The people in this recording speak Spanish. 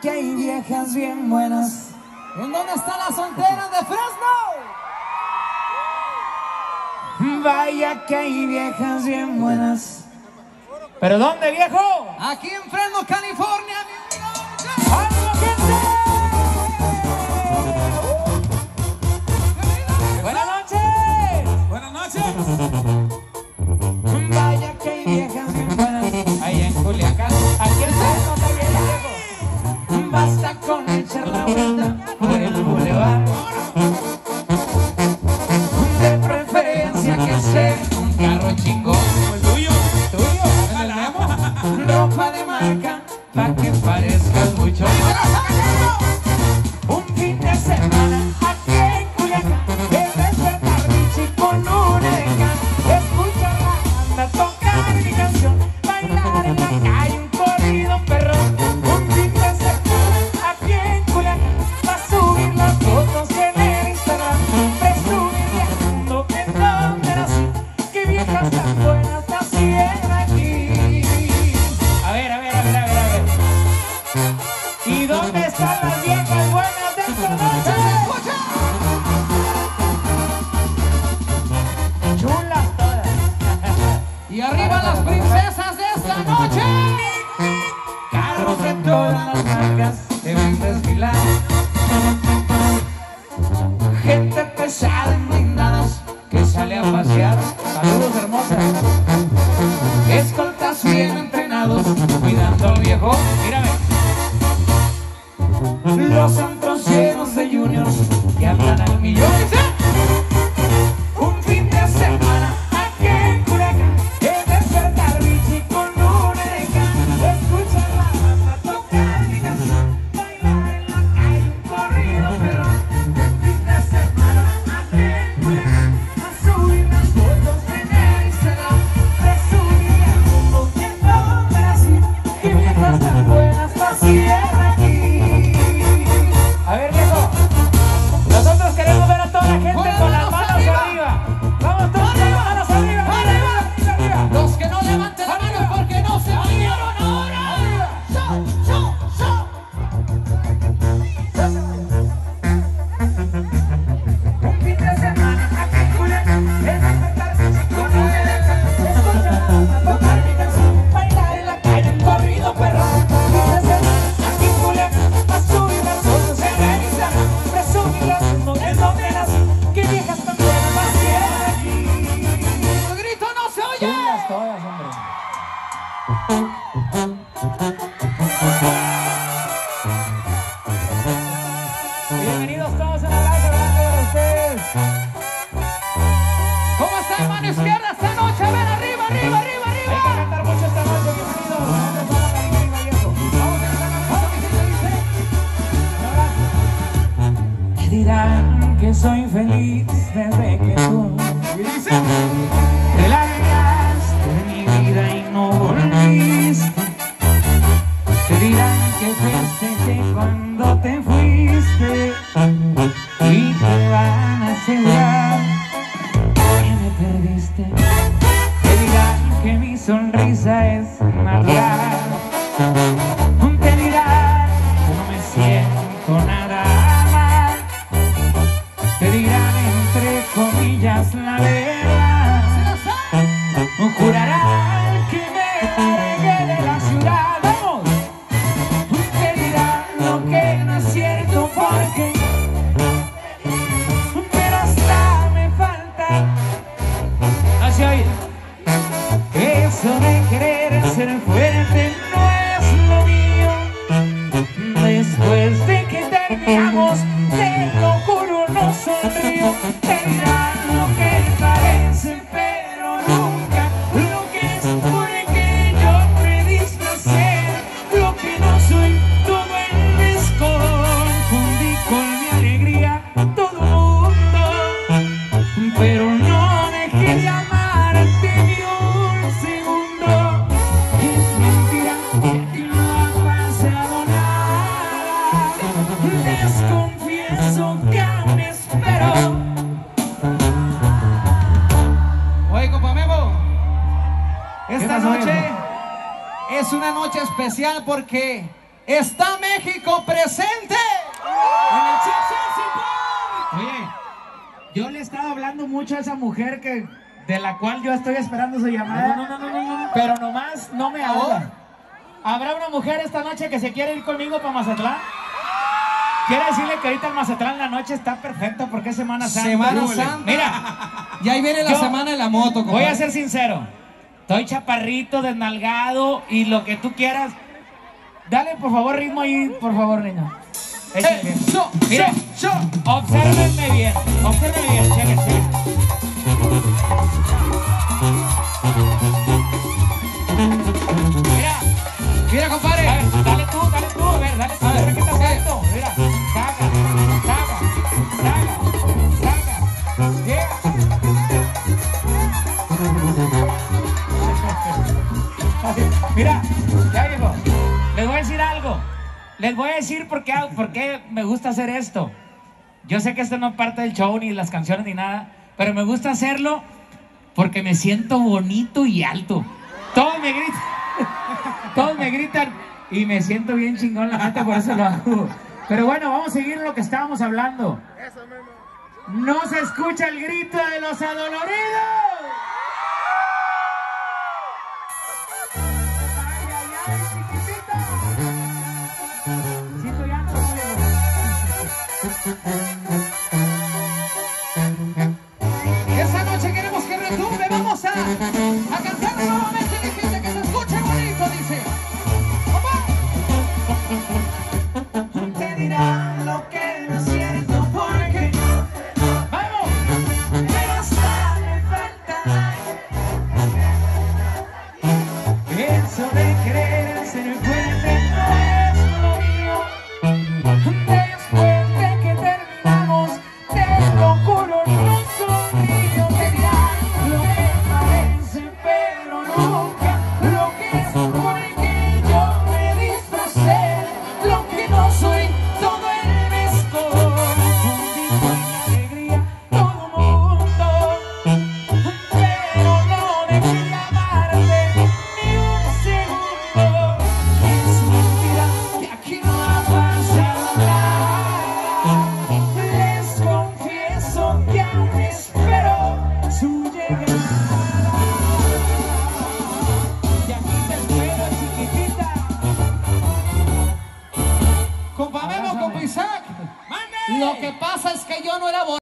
que hay viejas bien buenas. ¿En dónde están las solteras de Fresno? Vaya que hay viejas bien buenas. ¿Pero dónde, viejo? Aquí en Fresno, California, ¡Buenas noches! ¡Buenas noches! sáquense un carro chingón. ¿El tuyo? ¿El tuyo? ¿El Ropa de marca, pa' que parezcas mucho. Thank you. es una noche especial porque está México presente en el Oye, yo le estaba hablando mucho a esa mujer que de la cual yo estoy esperando su llamada. No, no, no, no, no, no. Pero nomás no me ahora. ¿Habrá una mujer esta noche que se quiere ir conmigo para Mazatlán? Quiero decirle que ahorita en Mazatlán la noche está perfecta porque es Semana Santa. Semana Santa. Mira. Y ahí viene la semana de la moto. Compadre. Voy a ser sincero. Estoy chaparrito, desnalgado y lo que tú quieras. Dale por favor ritmo ahí, por favor, niño. Échale bien. Eso, Mira. Obsérvenme bien, obsérvenme bien, chequen, chequen. Les voy a decir por qué, por qué me gusta hacer esto. Yo sé que esto no es parte del show, ni las canciones, ni nada, pero me gusta hacerlo porque me siento bonito y alto. Todos me gritan, todos me gritan y me siento bien chingón la neta, por eso lo hago. Pero bueno, vamos a seguir lo que estábamos hablando. No se escucha el grito de los adoloridos. Ha ha ha.